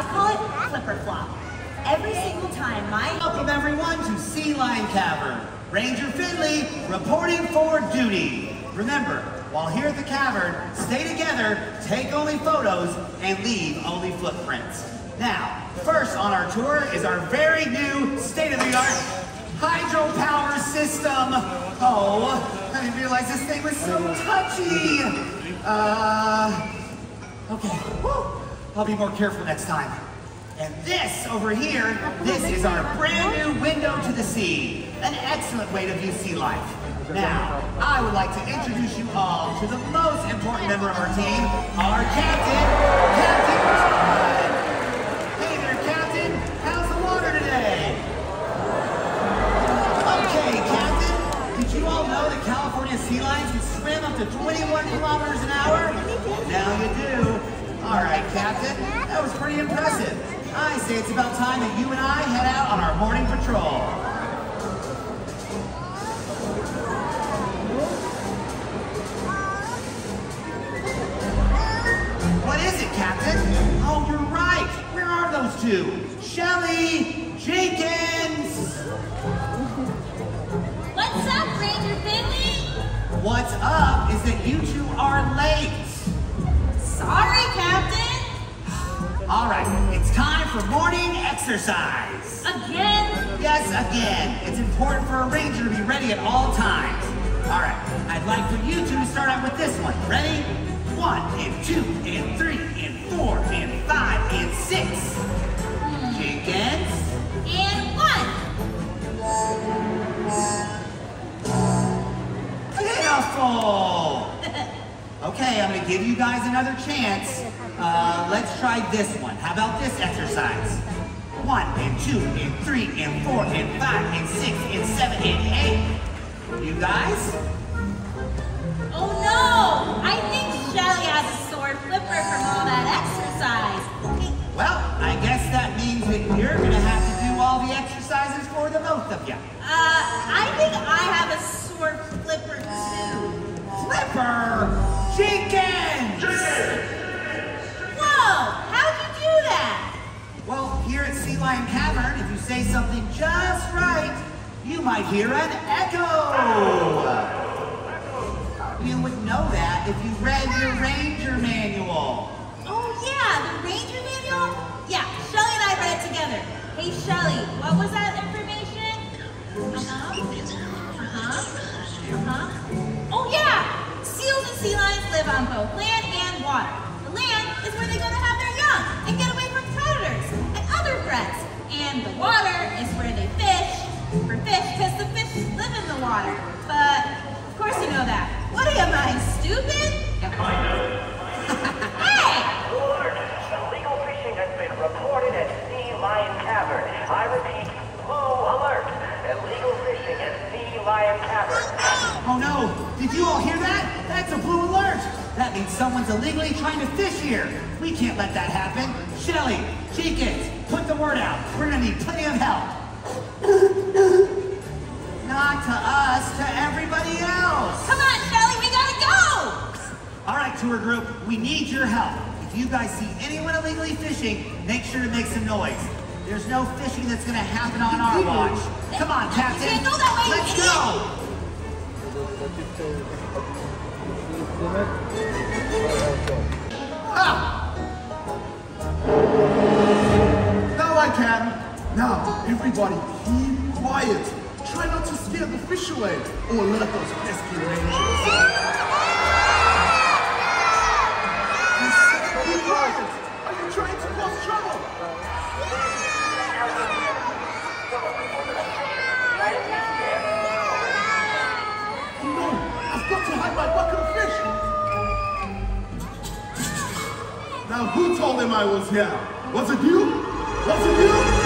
I call it flipper flop. Every single time my Welcome everyone to Sea Lion Cavern. Ranger Finley reporting for duty. Remember, while here at the cavern, stay together, take only photos, and leave only footprints. Now, first on our tour is our very new state-of-the-art hydropower system. Oh, I didn't realize this thing was so touchy. Uh, okay, Whew. I'll be more careful next time. And this over here, this is our brand new window to the sea. An excellent way to view sea life. Now, I would like to introduce you all to the most important member of our team, our captain, Captain Todd. Hey there, Captain. How's the water today? Okay, Captain. Did you all know that California sea lions can swim up to 21 kilometers an hour? Now you do. All right, Captain. That was pretty impressive. I say it's about time that you and I head out on our morning patrol. What is it, Captain? Oh, you're right. Where are those two? Exercise. Again? Yes, again, it's important for a ranger to be ready at all times. All right, I'd like for you two to start out with this one. Ready? One, and two, and three, and four, and five, and six. Jenkins. And one. Beautiful. Okay, I'm gonna give you guys another chance. Uh, let's try this one. How about this exercise? One, and two, and three, and four, and five, and six, and seven, and eight. You guys? Sea Cavern, if you say something just right, you might hear an echo. You would know that if you read your ranger manual. Oh yeah, the ranger manual? Yeah, Shelly and I read it together. Hey Shelly, what was that information? Uh-huh. Uh-huh. Uh-huh. Oh yeah! Seals and sea lions live on both land and water. The land is where they're gonna have their young and get away other. And the water is where they fish for fish because the fish live in the water. But of course you know that. What am I, stupid? hey! Alert! Illegal fishing has been reported at Sea Lion Cavern. I repeat, blue alert! Illegal fishing at Sea Lion Cavern. Oh no! Did you all hear that? That's a blue alert! That means someone's illegally trying to fish here. We can't let that happen. Shelly, Jenkins, put the word out. We're gonna need plenty of help. Not to us, to everybody else. Come on, Shelly, we gotta go! All right, tour group, we need your help. If you guys see anyone illegally fishing, make sure to make some noise. There's no fishing that's gonna happen on our watch. Come on, Captain. can't go that way, Let's go. Ha! Now, everybody keep quiet. Try not to scare the fish away or let those pesky rangers. Be quiet. Are you trying to cause trouble? No! I've got to hide my bucket of fish. Now, who told him I was here? Was it you? Was it you?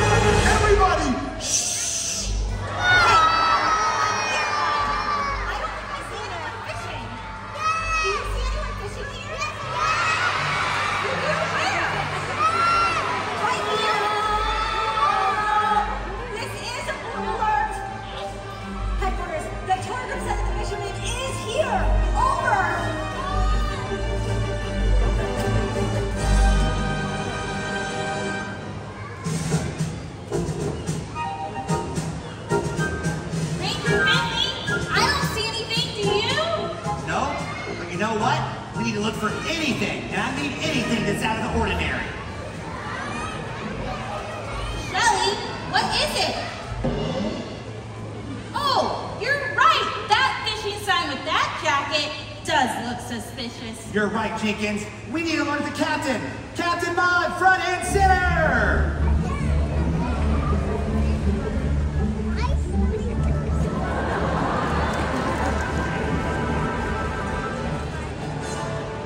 Jacket does look suspicious. You're right, Jenkins. We need to alert the captain. Captain Mod, front and center!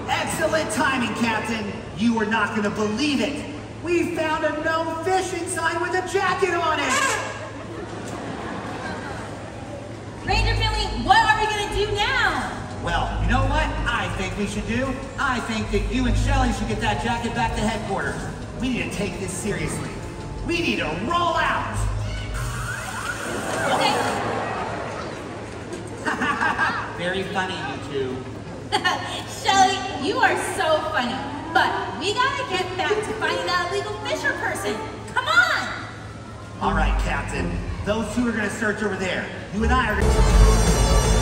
Excellent timing, Captain. You are not going to believe it. We found a no fishing sign with a jacket on it. Ranger Bentley, what are we gonna do now? Well, you know what I think we should do? I think that you and Shelly should get that jacket back to headquarters. We need to take this seriously. We need to roll out. Okay. Very funny, you two. Shelly, you are so funny. But we gotta get back to finding that illegal fisher person. Come on! All right, Captain. Those two are going to search over there. You and I are going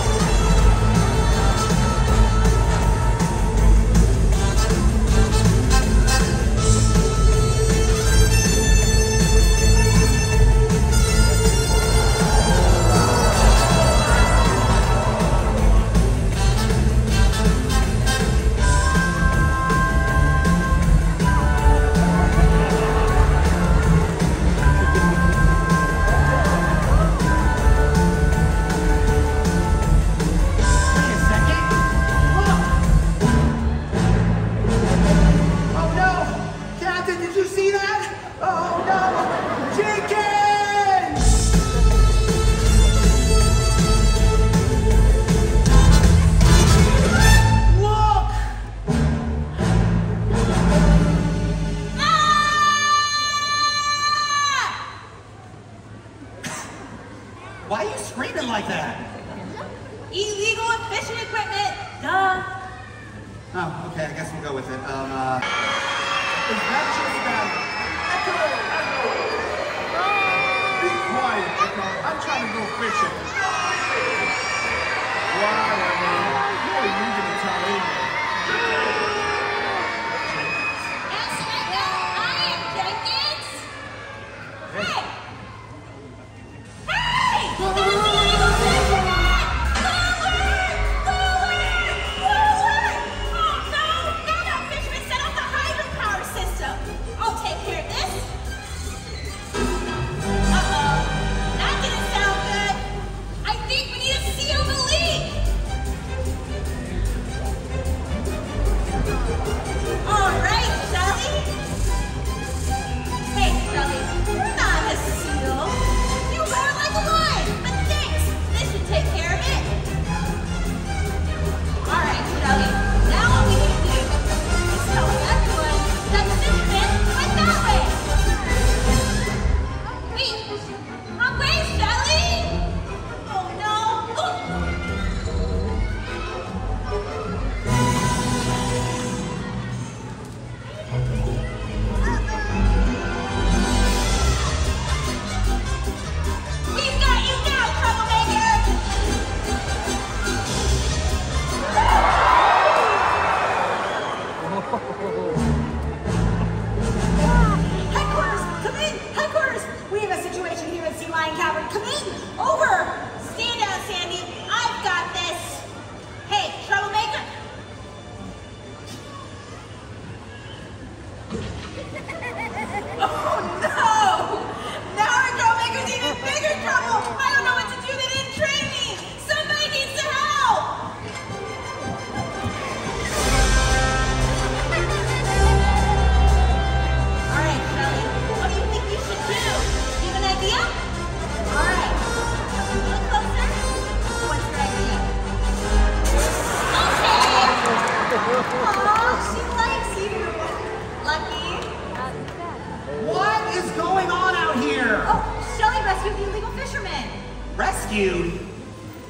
rescued.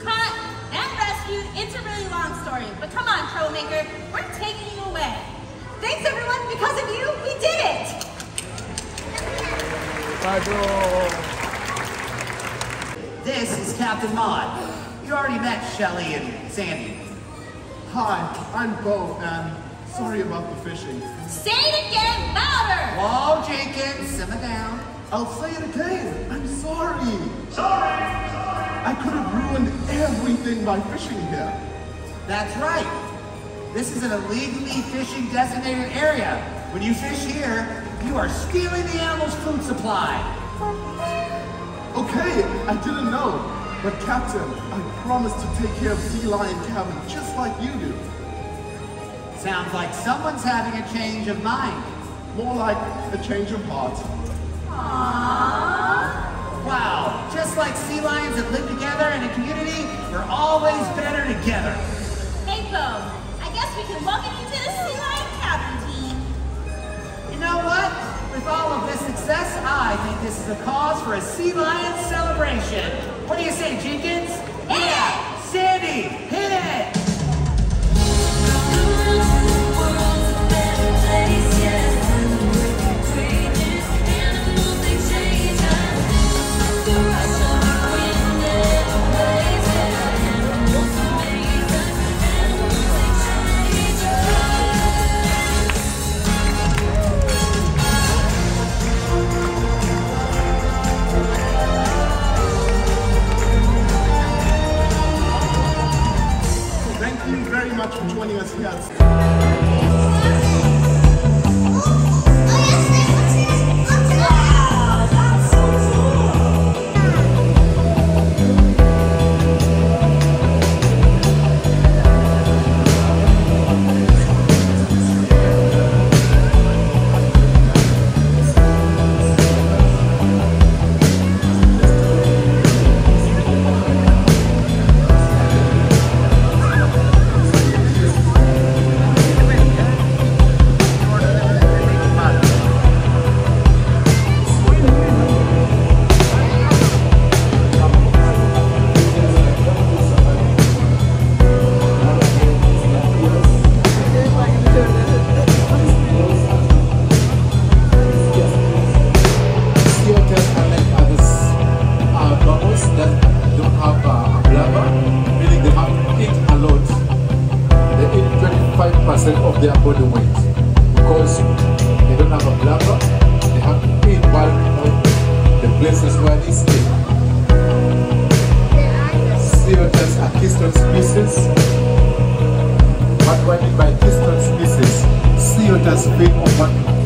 Caught and rescued. It's a really long story. But come on, Troublemaker. We're taking you away. Thanks everyone, because of you, we did it! This is Captain Maud. You already met Shelly and Sandy. Hi, I'm Bo, and sorry about the fishing. Say it again louder. Whoa, Jenkins, simmer down. I'll say it again. I'm sorry. Sorry. I could have ruined everything by fishing here. That's right. This is an illegally fishing designated area. When you fish here, you are stealing the animal's food supply. Okay, I didn't know. But Captain, I promise to take care of Sea Lion Cavern just like you do. Sounds like someone's having a change of mind. More like a change of heart. Wow, just like sea lions that live together in a community, we're always better together. Hey, Bo. I guess we can welcome you to the Sea Lion Cavern team. You know what? With all of this success, I think this is a cause for a sea lion celebration. What do you say, Jenkins? Yeah! Sandy, hit it! Much for joining us here Sea otters feed on what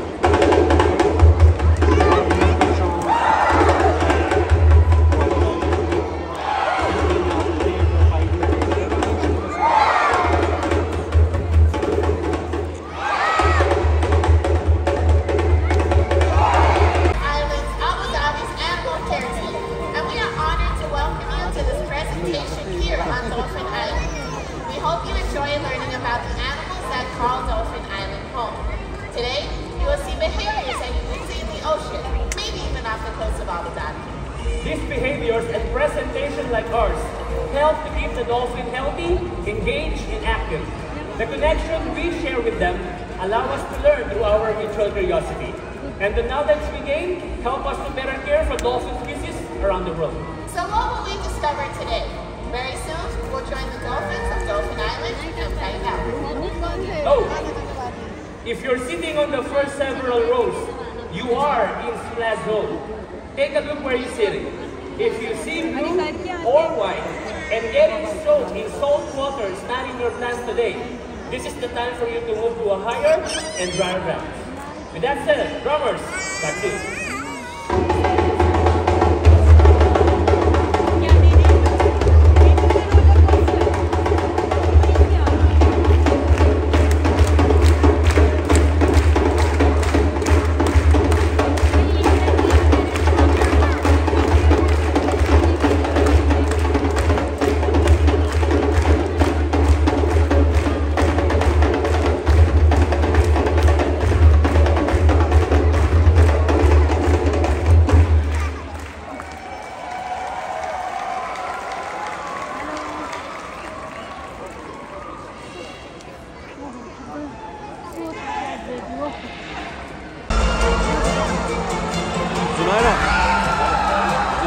around the world. So what will we discover today? Very soon, we'll join the dolphins of Dolphin Island and play out. Oh, if you're sitting on the first several rows, you are in splash zone. Take a look where you're sitting. If you see blue or white and getting soaked in salt water is not in your plans today, this is the time for you to move to a higher and drier ground. With that said, drummers, back to you.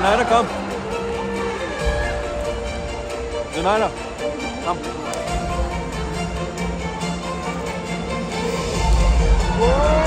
Zunaira, come. Zunaira, come. The